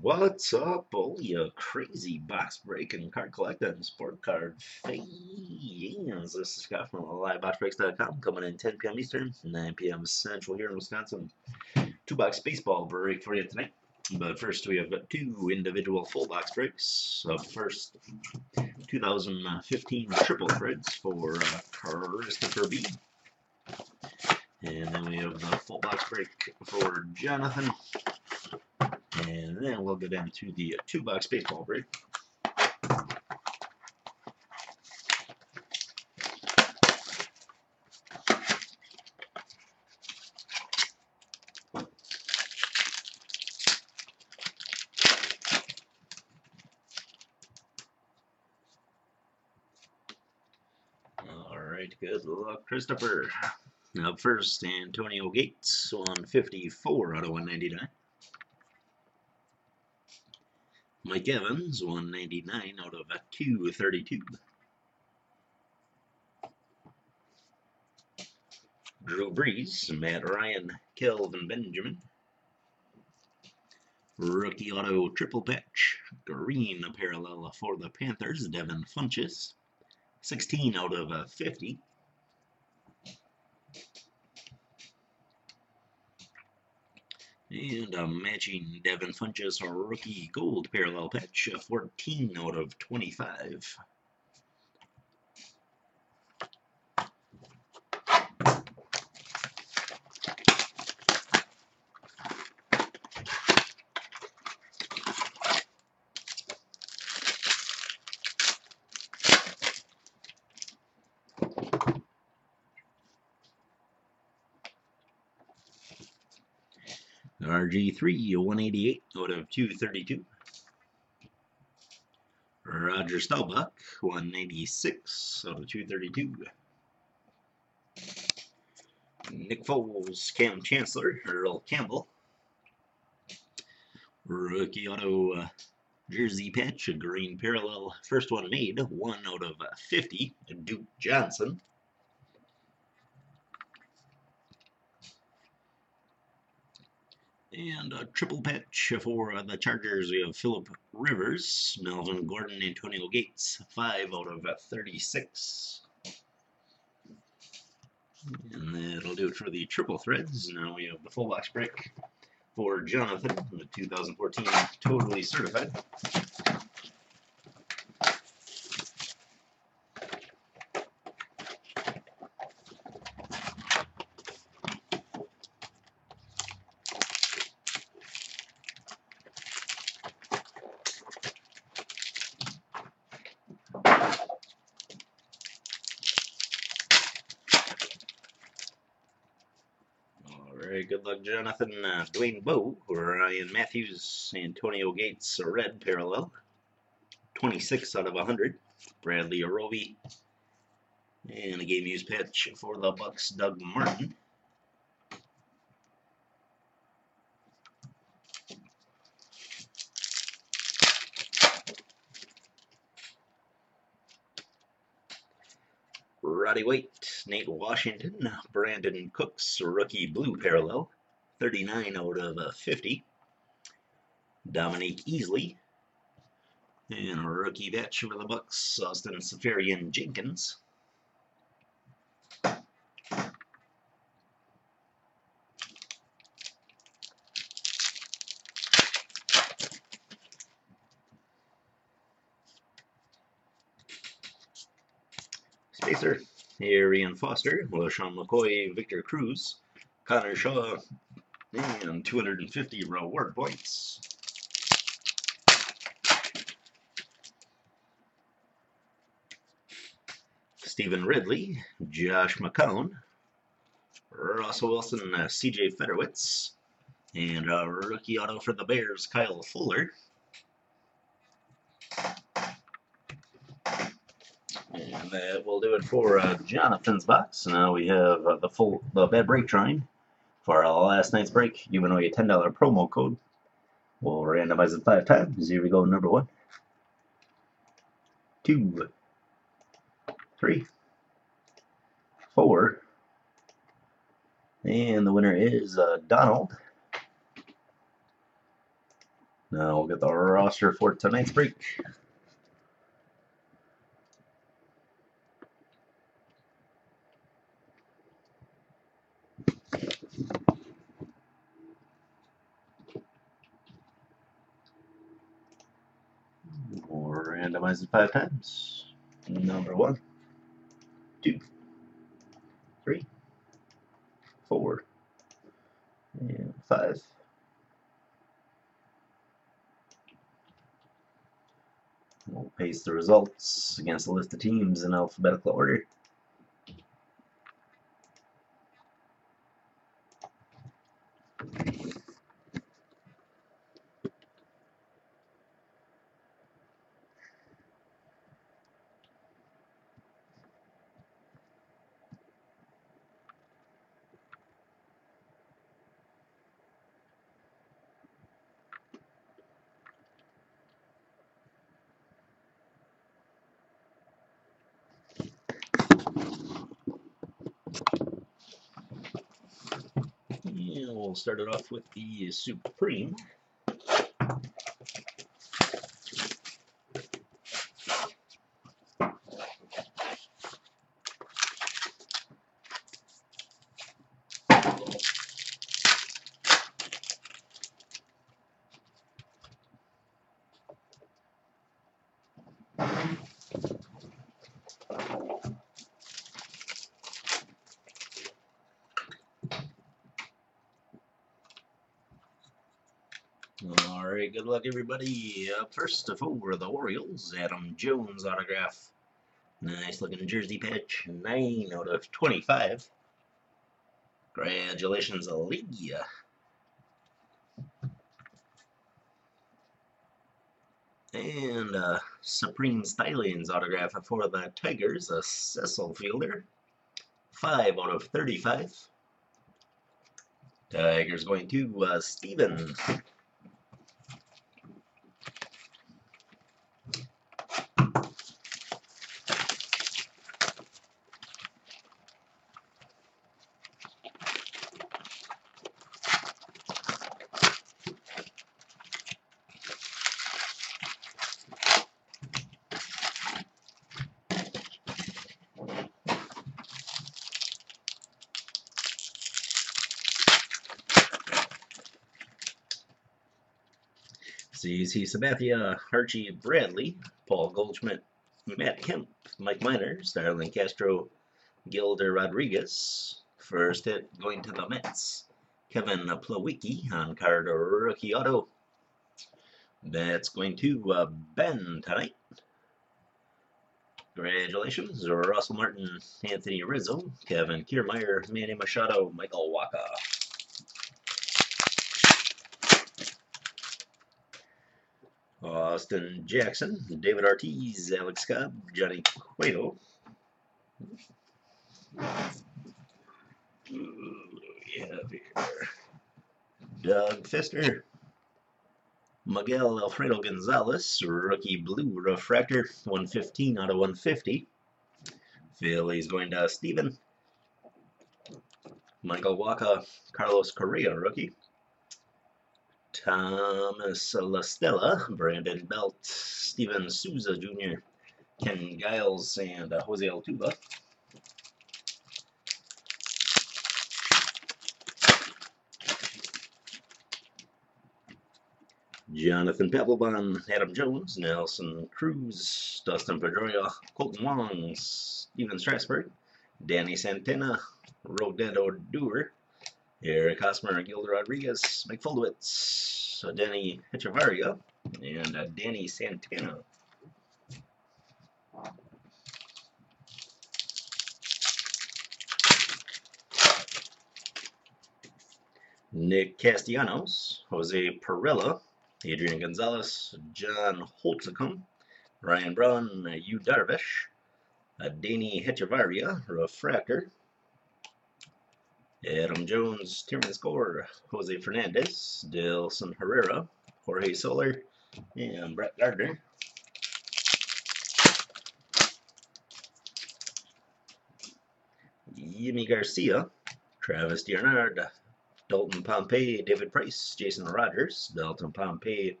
What's up, all you crazy box breaking, card collecting, sport card fans? This is Scott from LiveBoxBreaks.com coming in 10 p.m. Eastern, 9 p.m. Central here in Wisconsin. Two box baseball break for you tonight. But first, we have two individual full box breaks. Uh, first, 2015 triple threads for uh, Christopher B. And then we have the full box break for Jonathan. And then we'll get into the two box baseball break. All right, good luck, Christopher. Up first, Antonio Gates, 154 out of 199. Mike Evans, 199 out of a 232. Drew Brees, Matt Ryan, Kelvin Benjamin. Rookie auto triple patch, green parallel for the Panthers, Devin Funchess. 16 out of uh, 50. And a matching Devin Funchess rookie gold parallel patch, uh, 14 out of 25. RG3, 188 out of 232. Roger Staubach, 196 out of 232. Nick Foles, Kam Chancellor, Earl Campbell. Rookie auto uh, jersey patch, a green parallel. First one made, 1 out of 50. Duke Johnson. And a triple patch for uh, the Chargers. We have Philip Rivers, Melvin Gordon, Antonio Gates, 5 out of 36. And that'll do it for the triple threads. Now we have the full box break for Jonathan, the 2014 Totally Certified. Good luck, Jonathan. Uh, Dwayne Bowe, Ryan Mathews, Antonio Gates, a red parallel. 26 out of 100. Bradley Arovi. And a game used pitch for the Bucks, Doug Martin. Roddy White, Nate Washington, Brandin Cooks, rookie blue parallel, 39 out of uh, 50. Dominique Easley, and rookie batch for the Bucks, Austin Seferian-Jenkins. Spacer, Arian Foster, LeSean McCoy, Victor Cruz, Connor Shaw, and 250 reward points. Stevan Ridley, Josh McCown, Russell Wilson, uh, CJ Fiedorowicz, and a rookie auto for the Bears, Kyle Fuller. And that will do it for uh, Jonathan's box. Now we have uh, the full the bad break drawing for our last night's break, giving away a ten dollar promo code. We'll randomize it five times. Here we go. Number one, two, three, four, and the winner is uh, Donald. Now we'll get the roster for tonight's break. We'll randomize it five times. Number one, two, three, four, and five. We'll paste the results against a list of teams in alphabetical order. And we'll start it off with the Supreme. All right, good luck, everybody. Up first, for the Orioles, Adam Jones autograph. Nice looking jersey patch, 9 out of 25. Congratulations, Lee. And uh, Supreme Stylings autograph for the Tigers, a Cecil Fielder. 5 out of 35. Tigers going to uh, Steven. CC Sabathia, Archie Bradley, Paul Goldschmidt, Matt Kemp, Mike Minor, Starlin Castro, Guilder Rodriguez. First hit going to the Mets. Kevin Plawecki on card rookie auto. That's going to uh, Ben tonight. Congratulations, Russell Martin, Anthony Rizzo, Kevin Kiermaier, Manny Machado, Michael Wacha. Austin Jackson, David Ortiz, Alex Cobb, Johnny Cueto. Doug Fister, Miguel Alfredo Gonzalez, rookie blue refractor, 115 out of 150. Philly's going to Steven. Michael Wacha, Carlos Correa, rookie. Thomas La Stella, Brandon Belt, Steven Souza Jr., Ken Giles, and uh, Jose Altuve. Jonathan Papelbon, Adam Jones, Nelson Cruz, Dustin Pedroia, Kolten Wong, Stephen Strasburg, Danny Santana, Rougned Odor, Eric Hosmer, Guilder Rodriguez, Mike Foldowitz, Danny Hechavarria, and uh, Danny Santana. Nick Castellanos, Jose Perella, Adrian Gonzalez, John Holdzkom, Ryan Braun, Yu Darvish, uh, Danny Hechavarria, Refractor, Adam Jones, Terrence Gore, Jose Fernandez, Dilson Herrera, Jorge Soler, and Brett Gardner. Yimi Garcia, Travis d'Arnaud, Dalton Pompey, David Price, Jason Rogers, Dalton Pompey,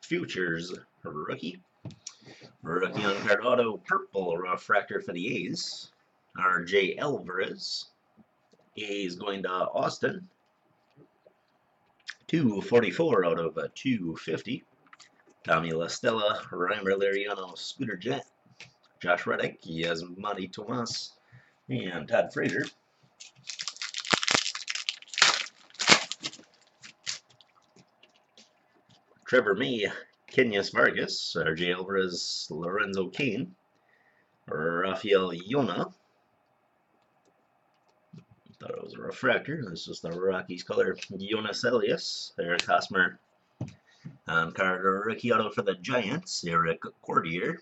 Futures rookie. Rookie on card auto purple refractor for the A's. RJ Alvarez. A's going to Austin. 244 out of uh, 250. Tommy La Stella, Rymer Liriano, Scooter Gennett, Josh Reddick, Yasmani Tomas, and Todd Frazier. Trevor May, Kennys Vargas, RJ Alvarez, Lorenzo Cain, Rafael Ynoa. Thought it was a refractor. This is the Rockies color. Jonas Elias, Eric Hosmer, um, Carter rookie auto for the Giants, Erik Cordier.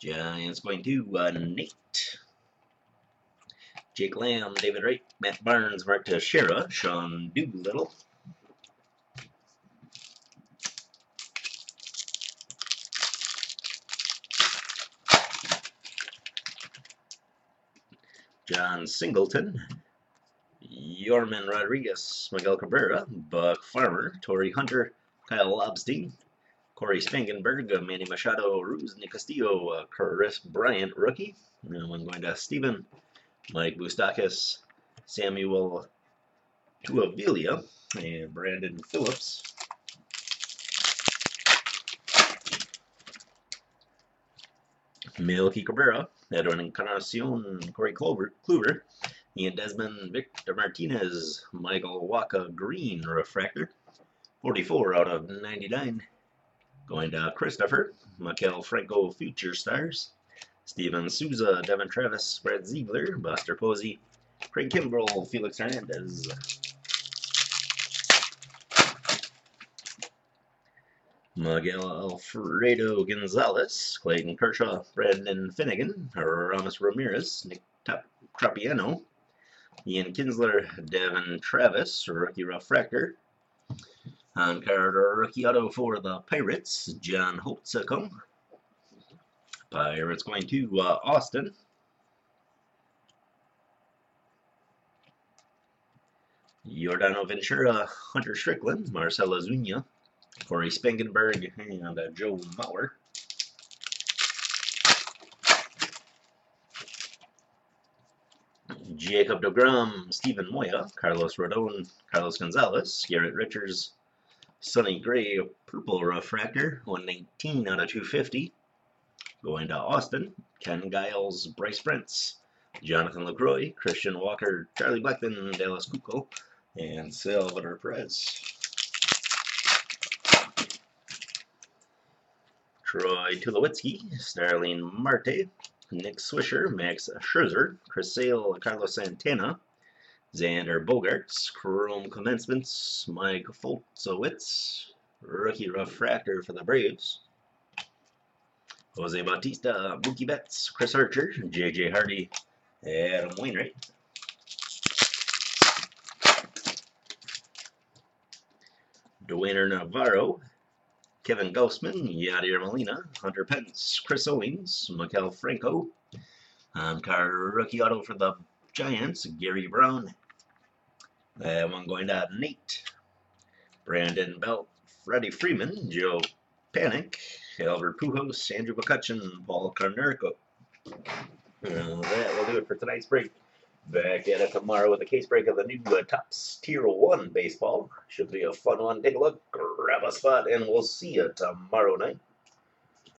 Giants going to uh, Nate. Jake Lamb, David Wright, Matt Barnes, Mark Teixeira, Sean Doolittle. John Singleton, Yorman Rodriguez, Miguel Cabrera, Buck Farmer, Torii Hunter, Kyle Lobstein, Cory Spangenberg, Manny Machado, Ruz Castillo, uh, Kris Bryant, rookie. And one going to Steven, Mike Bustakis, Samuel Tuivailala, and Brandon Phillips. Melky Cabrera, Edwin Encarnacion, Corey Clover, Kluber, Desmond, Victor Martinez, Michael Wacha Green Refractor, 44 out of 99. Going to Christopher, Maikel Franco Future Stars, Steven Souza, Devon Travis, Brad Ziegler, Buster Posey, Craig Kimbrel, Felix Hernandez. Miguel Alfredo Gonzalez, Clayton Kershaw, Brandon Finnegan, Ramos Ramirez, Nick Tropeano, Ian Kinsler, Devon Travis, rookie refractor. On card rookie auto for the Pirates, John Holdzkom. Pirates going to uh, Austin. Yordano Ventura, Hunter Strickland, Marcell Ozuna, Cory Spangenberg, and uh, Joe Mauer. Jacob DeGrom, Steven Moya, Carlos Rodon, Carlos Gonzalez, Garrett Richards, Sonny Gray, Purple Refractor, 119 out of 250. Going to Austin, Ken Giles, Bryce Brentz, Jonathan Lucroy, Christian Walker, Charlie Blackmon, Dallas Keuchel, and Salvador Perez. Troy Tulowitzki, Starling Marte, Nick Swisher, Max Scherzer, Chris Sale, Carlos Santana, Xander Bogaerts, Chrome Commencements, Mike Foltzowitz, Rookie Refractor for the Braves, Jose Bautista, Mookie Betts, Chris Archer, J.J. Hardy, Adam Wainwright. Dwayne Navarro, Kevin Gausman, Yadier Molina, Hunter Pence, Chris Owings, Maikel Franco, um, car rookie auto for the Giants, Gary Brown. That one going to Nate, Brandon Belt, Freddie Freeman, Joe Panik, Albert Pujols, Andrew McCutchen, Paul Konerko. Uh, that will do it for tonight's break. Back at it tomorrow with a case break of the new uh, Topps Tier 1 baseball. Should be a fun one. Take a look, grab a spot, and we'll see you tomorrow night.